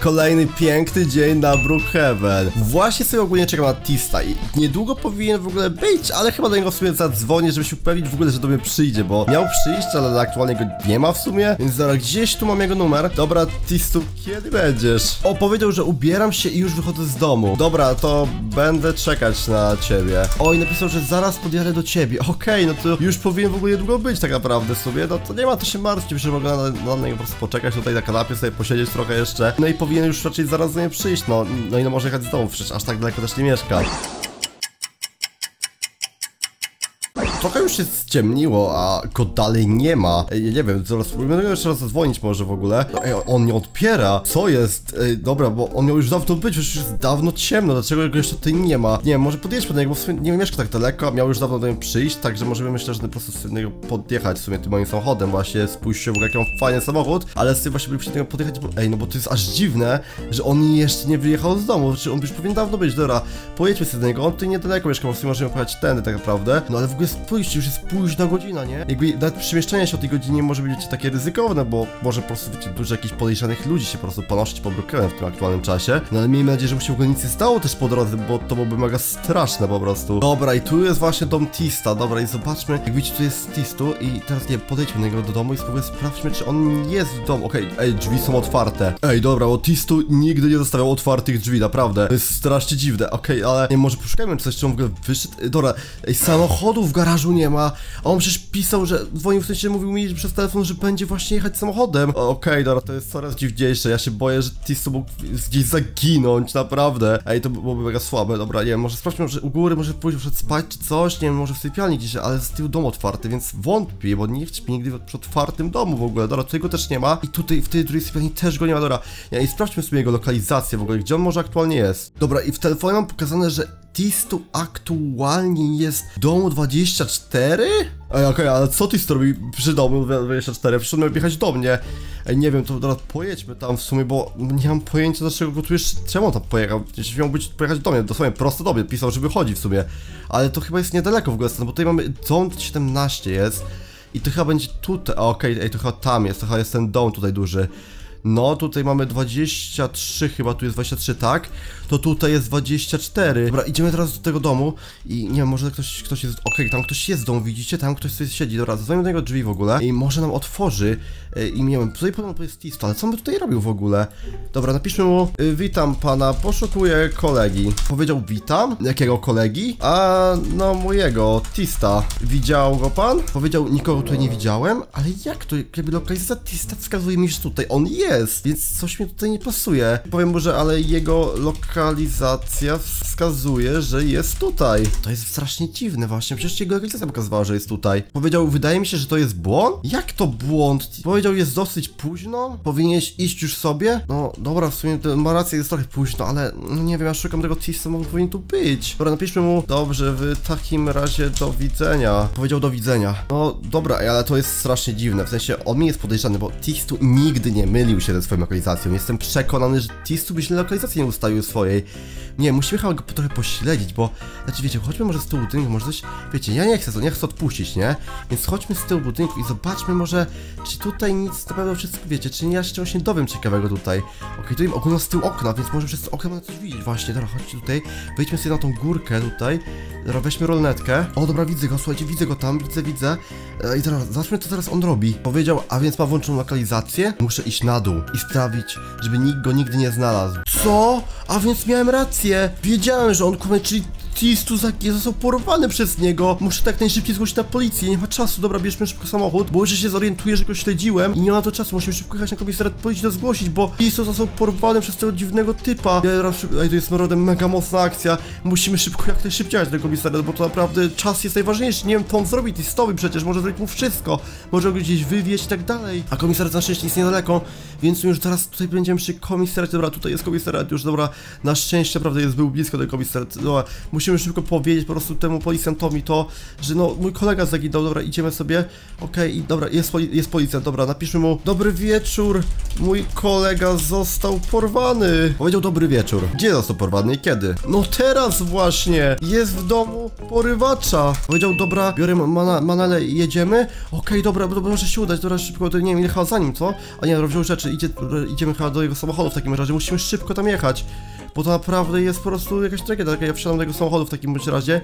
Kolejny piękny dzień na Brookhaven. Właśnie sobie ogólnie czekam na Tista i niedługo powinien w ogóle być, ale chyba do niego w sumie zadzwonię, żeby się upewnić w ogóle, że do mnie przyjdzie, bo miał przyjść, ale aktualnie go nie ma w sumie, więc zaraz gdzieś tu mam jego numer. Dobra, Tistu, kiedy będziesz? O, powiedział, że ubieram się i już wychodzę z domu. Dobra, to będę czekać na ciebie. Oj, napisał, że zaraz podjadę do ciebie. Okej, no to już powinien w ogóle niedługo być tak naprawdę sobie, no to nie ma to się martwić, że mogę na, na niego po prostu poczekać tutaj na kanapie, sobie posiedzieć trochę jeszcze. No i powinien już raczej zaraz do mnie przyjść, no, no i no może jechać z domu, przecież aż tak daleko też nie mieszka. Już się ściemniło, a go dalej nie ma. Ej, nie wiem, zaraz spróbujemy jeszcze raz zadzwonić może w ogóle. Ej, on nie odpiera. Co jest? Ej, dobra, bo on miał już dawno być, już jest dawno ciemno. Dlaczego go jeszcze tutaj nie ma? Nie wiem, może podjedźmy do niego, bo w sumie nie mieszka tak daleko. Miał już dawno do niego przyjść, także możemy myślę, że po prostu do niego podjechać w sumie tym moim samochodem. Właśnie spójrzcie w ogóle, jaki on fajny samochód, ale sobie właśnie byliśmy do niego podjechać, bo... Ej, no bo to jest aż dziwne, że on jeszcze nie wyjechał z domu. Znaczy, on już powinien dawno być. Dobra, pojedźmy sobie do niego. On tutaj niedaleko mieszka, bo w sumie możemy pojechać tędy tak naprawdę. No ale w ogóle spójrzcie, już jest późna godzina, nie? Jakby nawet przemieszczenie się o tej godzinie może być takie ryzykowne, bo może po prostu wiecie, dużo jakichś podejrzanych ludzi się po prostu panoszyć po Brookhaven w tym aktualnym czasie. No ale miejmy nadzieję, że mu się w ogóle nic nie stało też po drodze, bo to byłoby mega straszne po prostu. Dobra, i tu jest właśnie dom Tista, dobra, i zobaczmy, jak widzicie, tu jest Tistu i teraz nie, podejdźmy do niego do domu i spróbujmy sprawdźmy, czy on jest w domu. Okej, ej, drzwi są otwarte. Ej, dobra, bo Tistu nigdy nie zostawiał otwartych drzwi, naprawdę. To jest strasznie dziwne, okej, ale nie, może poszukajmy czy coś, czy on w ogóle wyszedł. Dobra, ej, samochodu w garażu nie a on przecież pisał, że dzwonił, w sensie mówił mi przez telefon, że będzie właśnie jechać samochodem. Okej, dobra, to jest coraz dziwniejsze. Ja się boję, że Tisto mógł gdzieś zaginąć, naprawdę. Ej, to byłoby mega słabe. Dobra, nie wiem, może sprawdźmy, że u góry może pójść przed spać czy coś, nie wiem, może w sypialni gdzieś, ale z tyłu dom otwarty, więc wątpię, bo nie śpi nigdy przy otwartym domu w ogóle. Dobra, tutaj go też nie ma. I tutaj w tej drugiej sypialni też go nie ma, dobra. Ja, I sprawdźmy sobie jego lokalizację w ogóle, gdzie on może aktualnie jest. Dobra, i w telefonie mam pokazane, że Tistu aktualnie jest w domu 24? Ej, okej, ale co Tistu robi przy domu 24? Przecież on miał jechać do mnie. Ej, nie wiem, to teraz pojedźmy tam w sumie, bo nie mam pojęcia dlaczego go tu jeszcze, czemu on tam pojechał? Przecież miał być pojechać do mnie, dosłownie prosto do mnie, pisał, że wychodzi w sumie. Ale to chyba jest niedaleko w ogóle bo tutaj mamy dom 17 jest. I to chyba będzie tutaj, okej, ej, to chyba tam jest, to chyba jest ten dom tutaj duży. No, tutaj mamy 23, chyba tu jest 23, tak? To tutaj jest 24. Dobra, idziemy teraz do tego domu i nie wiem, może ktoś, ktoś jest... Okej, tam ktoś jest w domu, widzicie? Tam ktoś sobie siedzi. Dobra, zadzwonimy do niego drzwi w ogóle i może nam otworzy e, i nie wiem, tutaj podobno jest Tisto, ale co by tutaj robił w ogóle? Dobra, napiszmy mu, y, witam pana, poszukuję kolegi. Powiedział witam? Jakiego kolegi? A, no mojego, Tista. Widział go pan? Powiedział, nikogo tutaj nie widziałem, ale jak to, jakby lokalizacja Tista wskazuje mi, że tutaj on jest, więc coś mi tutaj nie pasuje. Powiem mu, że ale jego lokalizacja wskazuje, że jest tutaj. To jest strasznie dziwne właśnie, przecież jego lokalizacja pokazywała, że jest tutaj. Powiedział, wydaje mi się, że to jest błąd? Jak to błąd? Powiedział, jest dosyć późno? Powinieneś iść już sobie? No, dobra, w sumie ma rację, jest trochę późno, ale no, nie wiem, ja szukam tego Tista, on powinien tu być. Dobra, napiszmy mu, dobrze, w takim razie do widzenia. Powiedział do widzenia. No, dobra, ale to jest strasznie dziwne, w sensie on mi jest podejrzany, bo Tistu nigdy nie mylił się ze swoją lokalizacją. Jestem przekonany, że Tistu by źle lokalizację nie ustawił swojej. Nie, musimy chyba go trochę pośledzić, bo, znaczy wiecie, chodźmy może z tyłu budynku, może coś, wiecie, ja nie chcę, nie chcę odpuścić, nie? Więc chodźmy z tyłu budynku i zobaczmy może, czy tutaj nic, na pewno wszystko wiecie, czy ja jeszcze właśnie dowiem ciekawego tutaj. Okej, tutaj ogólnie z tyłu okna, więc może przez okno można coś widzieć, właśnie, dobra, chodźcie tutaj, wejdźmy sobie na tą górkę tutaj, dobra, weźmy rolnetkę. O, dobra, widzę go, słuchajcie, widzę go tam, widzę, widzę. E, I teraz, zobaczmy, co teraz on robi. Powiedział, a więc ma włączoną lokalizację, muszę iść na dół i sprawić, żeby nikt go nigdy nie znalazł. Co? A więc miałem rację. Wiedziałem, że on kurwa, czyli Tistu został porwany przez niego. Muszę tak najszybciej zgłosić na policję. Nie ma czasu. Dobra, bierzmy szybko samochód, bo już się zorientuję, że go śledziłem i nie ma to czasu. Musimy szybko jechać na komisariat policji to zgłosić, bo Tistu został porwany przez tego dziwnego typa. Ja to jest narodem mega mocna akcja. Musimy szybko jak najszybciej jechać na komisariat, bo to naprawdę czas jest najważniejszy. Nie wiem, co on zrobi Tistowi przecież. Może zrobić mu wszystko. Może go gdzieś wywieźć i tak dalej. A komisariat na szczęście jest niedaleko, więc już zaraz tutaj będziemy przy komisariacie. Dobra, tutaj jest komisariat już, dobra. Na szczęście, prawda, jest był blisko tego komisariatu. Musimy szybko powiedzieć po prostu temu policjantowi to, że no, mój kolega zaginął, dobra, idziemy sobie, okej, i dobra, jest, jest policjant, dobra, napiszmy mu, dobry wieczór, mój kolega został porwany. Powiedział dobry wieczór. Gdzie został porwany i kiedy? No teraz właśnie, jest w domu porywacza. Powiedział, dobra, biorę mana manele i jedziemy, okej, dobra, dobra, może się udać, dobra, szybko, to nie wiem, chyba za nim, co? A nie, dobra, wziął rzeczy, idzie, idziemy chyba do jego samochodu w takim razie, musimy szybko tam jechać. Bo to naprawdę jest po prostu jakaś tragedia, taka ja wsiadam do tego samochodu w takim bądź razie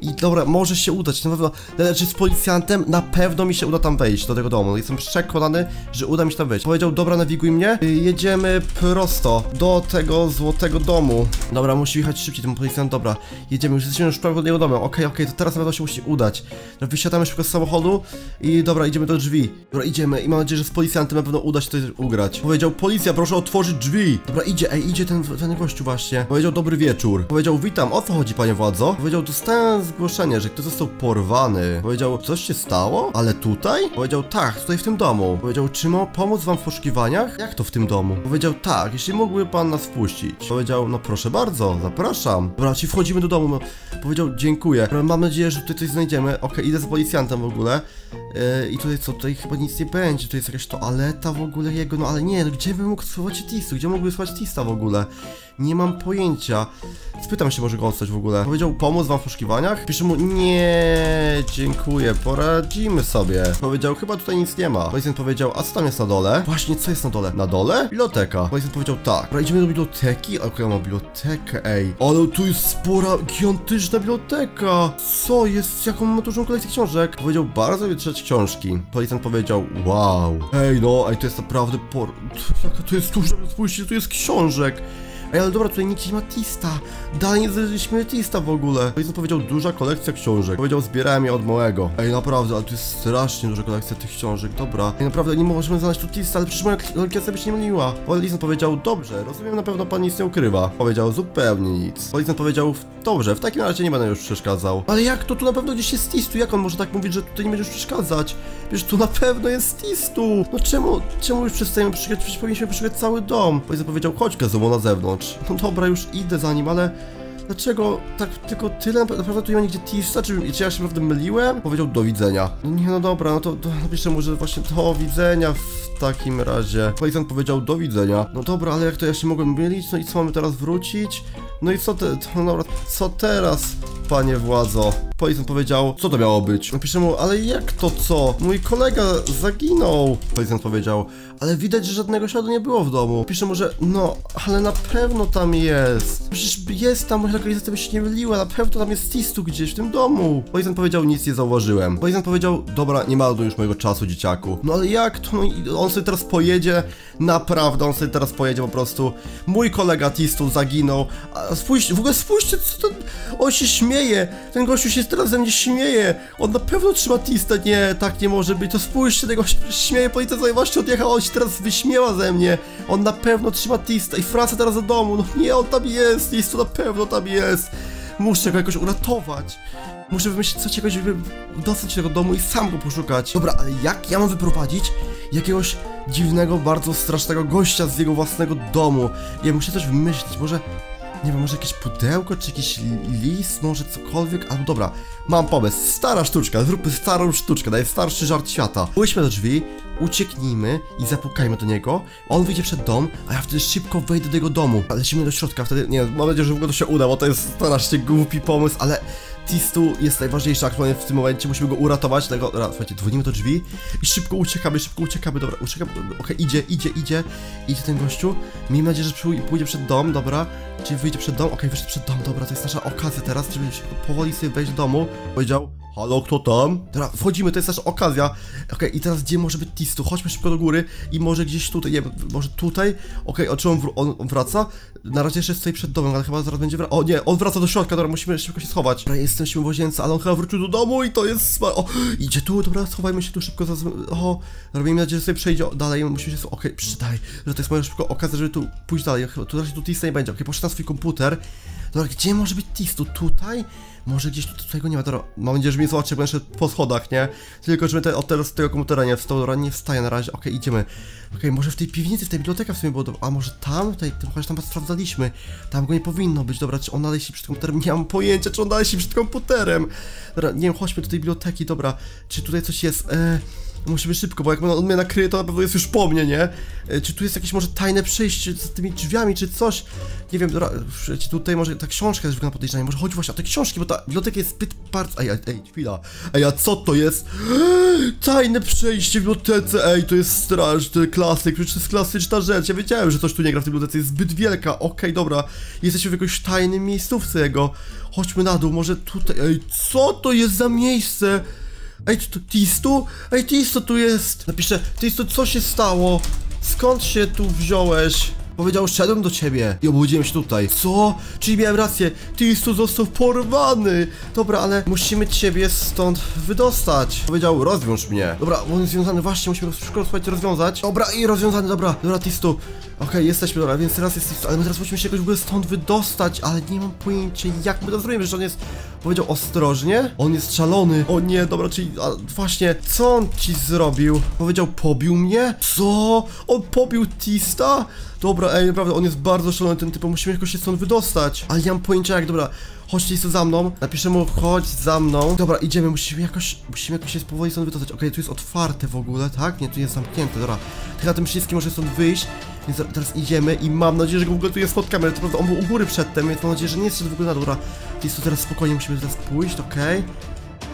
i dobra, może się udać, na pewno, znaczy z policjantem na pewno mi się uda tam wejść do tego domu, jestem przekonany, że uda mi się tam wejść. Powiedział, dobra, nawiguj mnie, jedziemy prosto do tego złotego domu. Dobra, musi jechać szybciej ten policjant, dobra, jedziemy, już jesteśmy już prawie do niego domu, okej, okej, to teraz na pewno się musi udać. Dobra, wysiadamy szybko z samochodu i dobra, idziemy do drzwi. Dobra, idziemy i mam nadzieję, że z policjantem na pewno uda się to ugrać. Powiedział, policja, proszę otworzyć drzwi. Dobra, idzie, ej, idzie ten, ten gościu właśnie. Powiedział, dobry wieczór. Powiedział, witam, o co chodzi, panie władzo? Powiedział, dostałem zgłoszenie, że ktoś został porwany. Powiedział, coś się stało? Ale tutaj? Powiedział, tak, tutaj w tym domu. Powiedział, czy mo pomóc wam w poszukiwaniach? Jak to w tym domu? Powiedział, tak, jeśli mógłby pan nas wpuścić. Powiedział, no proszę bardzo, zapraszam. Dobra, czyli wchodzimy do domu. No, powiedział, dziękuję. Mam nadzieję, że tutaj coś znajdziemy. Okej, idę z policjantem w ogóle. Yy, I tutaj co, tutaj chyba nic nie będzie. To jest jakaś toaleta w ogóle jego, no ale nie, no gdzie by mógł schować Tistu? Gdzie mógłby schować Tista w ogóle? Nie mam pojęcia. Spytam się, może go o w ogóle. Powiedział, pomóc wam w poszukiwaniach? Pisze mu, nie, dziękuję, poradzimy sobie. Powiedział, chyba tutaj nic nie ma. Policjant powiedział, a co tam jest na dole? Właśnie, co jest na dole? Na dole? Biblioteka. Policjant powiedział, tak. Dobra, idziemy do biblioteki? A ja mam bibliotekę, ej. Ale tu jest spora, gigantyczna biblioteka. Co jest? Jaką ma dużą kolekcję książek? Powiedział, bardzo lubię czytać książki. Policjant powiedział, wow. Ej, no, ej, to jest naprawdę por... Jaka to jest duża, spójrzcie, tu jest książek. Ej, ale dobra, tutaj nikt nie ma Tista. Dalej nie znaleźliśmy Tista w ogóle. Policjant powiedział, duża kolekcja książek. Powiedział, zbierałem je od małego. Ej, naprawdę, ale tu jest strasznie duża kolekcja tych książek, dobra. Ej, naprawdę, nie możemy znaleźć tu Tista, ale przecież moja kolekcja by się nie myliła. Policjant powiedział, dobrze, rozumiem, na pewno pan nic nie ukrywa. Powiedział, zupełnie nic. Policjant powiedział, dobrze, w takim razie nie będę już przeszkadzał. Ale jak to? Tu na pewno gdzieś jest Tistu, jak on może tak mówić, że tutaj nie będziesz przeszkadzać? Przecież tu na pewno jest Tistu. No czemu, czemu już przestajemy przeszkadzać? Przecież powinniśmy przeszukać cały dom. Policjant powiedział, chodź Kazumo na zewnątrz. No dobra, już idę za nim, ale... Dlaczego tak tylko tyle? Naprawdę tu nie ma nigdzie Tista? Czy, czy ja się naprawdę myliłem? Powiedział do widzenia. No nie, no dobra, no to, to napiszę mu, że właśnie do widzenia w takim razie. Policjant powiedział do widzenia. No dobra, ale jak to ja się mogłem mylić? No i co mamy teraz wrócić? No i co to, dobra, co teraz? Panie władzo. Policjant powiedział, co to miało być? Napiszę mu, ale jak to co? Mój kolega zaginął. Policjant powiedział, ale widać, że żadnego śladu nie było w domu. Piszę mu, że no, ale na pewno tam jest. Przecież jest tam, moja lokalizacja by się nie myliła, na pewno tam jest Tistu gdzieś w tym domu. Policjant powiedział, nic nie zauważyłem. Policjant powiedział, dobra, nie ma już mojego czasu, dzieciaku. No ale jak to? No, on sobie teraz pojedzie, naprawdę, on sobie teraz pojedzie po prostu. Mój kolega Tistu zaginął. Spójrzcie, w ogóle spójrzcie, co ten... On się śmieje. Ten gościu się teraz ze mnie śmieje. On na pewno trzyma Tista. Nie, tak nie może być. To spójrzcie, tego się śmieje. Policja sobie właśnie odjechał, on się teraz wyśmiała ze mnie. On na pewno trzyma Tista i wraca teraz do domu. No nie, on tam jest. Tistu na pewno tam jest. Muszę go jakoś uratować. Muszę wymyślić coś jakoś, żeby dostać się do domu i sam go poszukać. Dobra, ale jak ja mam wyprowadzić jakiegoś dziwnego, bardzo strasznego gościa z jego własnego domu? Ja muszę coś wymyślić, może... Nie wiem, może jakieś pudełko, czy jakiś list, może cokolwiek, albo dobra, mam pomysł, stara sztuczka, zróbmy starą sztuczkę, najstarszy żart świata. Pójdźmy do drzwi, ucieknijmy i zapukajmy do niego, on wyjdzie przed dom, a ja wtedy szybko wejdę do jego domu. Lecimy do środka, wtedy, nie mam nadzieję, że w ogóle to się uda, bo to jest strasznie głupi pomysł, ale Tistu jest najważniejszy aktualnie w tym momencie, musimy go uratować, dlatego, dobra, słuchajcie, dzwonimy do drzwi i szybko uciekamy, szybko uciekamy, dobra, uciekamy, okej, idzie, idzie, idzie, idzie ten gościu, miejmy nadzieję, że pój- pójdzie przed dom, dobra, czyli wyjdzie przed dom, okej, wyszedł przed dom, dobra, to jest nasza okazja teraz, żeby powoli sobie wejść do domu, powiedział, Halo, kto tam? Dobra, wchodzimy, to jest nasza okazja. Okej, i teraz gdzie może być Tistu? Chodźmy szybko do góry i może gdzieś tutaj, nie może tutaj? Okej, o czy on, wr- on, wraca? Na razie jeszcze jest tutaj przed domem, ale chyba zaraz będzie wracał. O nie, on wraca do środka, dobra, musimy szybko się schować. Dobra, jesteśmy w łazience, ale on chyba wrócił do domu i to jest... O, idzie tu, dobra, schowajmy się tu szybko. Za... O, miejmy nadzieję, że sobie przejdzie dalej, musimy się... Okej, przeczytaj, że to jest moja szybko okazja, żeby tu pójść dalej. Chyba Tu raczej tu Tista nie będzie. Okej, poszedł na swój komputer. Dobra, gdzie może być Tistu? Tutaj? Może gdzieś tu, tutaj go nie ma, dobra, mam nadzieję, że mnie zobaczy, bo jeszcze po schodach, nie? Tylko, żeby te, od teraz tego komputera nie wstał, dobra, nie wstaje na razie, okej, idziemy. Okej, może w tej piwnicy, w tej bibliotece w sumie było, a może tam, tutaj, tym chociaż tam sprawdzaliśmy, tam go nie powinno być, dobra, czy on dalej się przed komputerem, nie mam pojęcia, czy on dalej się przed komputerem. Dobra, nie wiem, chodźmy do tej biblioteki, dobra, czy tutaj coś jest, eee... Musimy szybko, bo jak on mnie nakryje, to na pewno jest już po mnie, nie? E, Czy tu jest jakieś może tajne przejście z tymi drzwiami, czy coś? Nie wiem, czy tutaj może ta książka też wygląda podejrzanie, może chodzi właśnie o te książki, bo ta biblioteka jest zbyt bardzo... Ej, ej, chwila. Ej, a co to jest? Tajne przejście w bibliotece, ej, to jest straszny klasyk, przecież to jest klasyczna rzecz, ja wiedziałem, że coś tu nie gra w tej bibliotece, jest zbyt wielka, okej, dobra, jesteśmy w jakiejś tajnym miejscówce jego, chodźmy na dół, może tutaj, ej, co to jest za miejsce? Ej, to Tistu? Ej, Tistu tu jest! Napiszę, Tistu, co się stało? Skąd się tu wziąłeś? Powiedział, szedłem do ciebie i obudziłem się tutaj. Co? Czyli miałem rację, Tistu został porwany! Dobra, ale musimy ciebie stąd wydostać. Powiedział, rozwiąż mnie. Dobra, on jest związany, właśnie, musimy szybko, słuchajcie, rozwiązać. Dobra, i rozwiązany, dobra, dobra, Tistu. Okej, jesteśmy, dobra, więc teraz jest Tistu, ale my teraz musimy się jakoś w ogóle stąd wydostać, ale nie mam pojęcia, jak my to zrobimy, że on jest... Powiedział ostrożnie? On jest szalony. O nie, dobra, czyli właśnie, co on ci zrobił? Powiedział, pobił mnie? Co? On pobił Tista? Dobra, ej, naprawdę, on jest bardzo szalony, ten typ, musimy jakoś się stąd wydostać. Ale ja mam pojęcia jak, dobra, chodź Tistu za mną. Napiszę mu, chodź za mną. Dobra, idziemy, musimy jakoś, musimy jakoś się powoli stąd wydostać. Okej, tu jest otwarte w ogóle, tak? Nie, tu jest zamknięte, dobra. Tylko na tym przyciskiem może stąd wyjść. Więc teraz idziemy i mam nadzieję, że go w ogóle tu jest spotkamy. Ale to prawda, on był u góry przedtem, więc mam nadzieję, że nie jest w ogóle na dobra. Tistu, teraz spokojnie musimy teraz pójść, okej?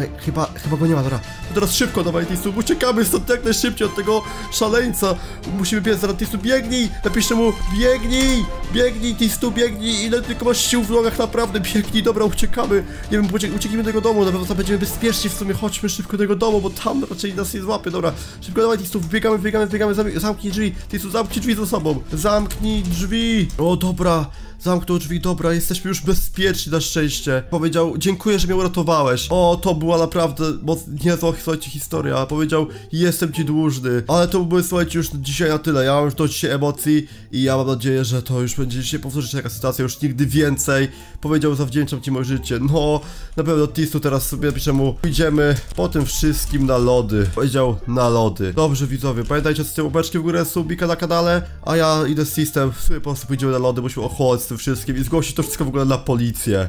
Ej, chyba, chyba go nie ma, dobra. To teraz szybko dawaj, Tistu, uciekamy stąd jak najszybciej od tego szaleńca. Musimy biec, zaraz Tistu, biegnij! Napiszę mu, biegnij! Biegnij, Tistu, biegnij! Ile tylko masz sił w nogach, naprawdę, biegnij, dobra, uciekamy. Nie wiem, ucie ucieknijmy do tego domu, na pewno tam będziemy bezpieczni w sumie, chodźmy szybko do tego domu, bo tam raczej nas nie złapie, dobra. Szybko dawaj, Tistu, wbiegamy, wbiegamy, wbiegamy, zam zamknij drzwi, Tistu, zamknij drzwi za sobą. Zamknij drzwi! O, dobra. Zamknął drzwi, dobra, jesteśmy już bezpieczni na szczęście. Powiedział, dziękuję, że mnie uratowałeś. O, to była naprawdę niezła, słuchajcie, historia. Powiedział, jestem ci dłużny. Ale to były, słuchajcie, już dzisiaj na tyle. Ja mam już dość emocji i ja mam nadzieję, że to już będzie się powtórzyć taka sytuacja już nigdy więcej. Powiedział, zawdzięczam ci moje życie. No, na pewno Tistu teraz sobie piszę mu, pójdziemy po tym wszystkim na lody. Powiedział, na lody. Dobrze, widzowie, pamiętajcie, z tym łapeczki w górę, subika na kanale, a ja idę z System, w sumie po prostu pójdziemy na lody, musimy ochłodzić z tym wszystkim i zgłosić to wszystko w ogóle na policję.